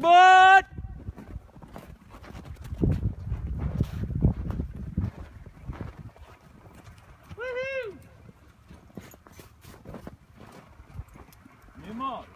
Come on! Woohoo! Nie ma.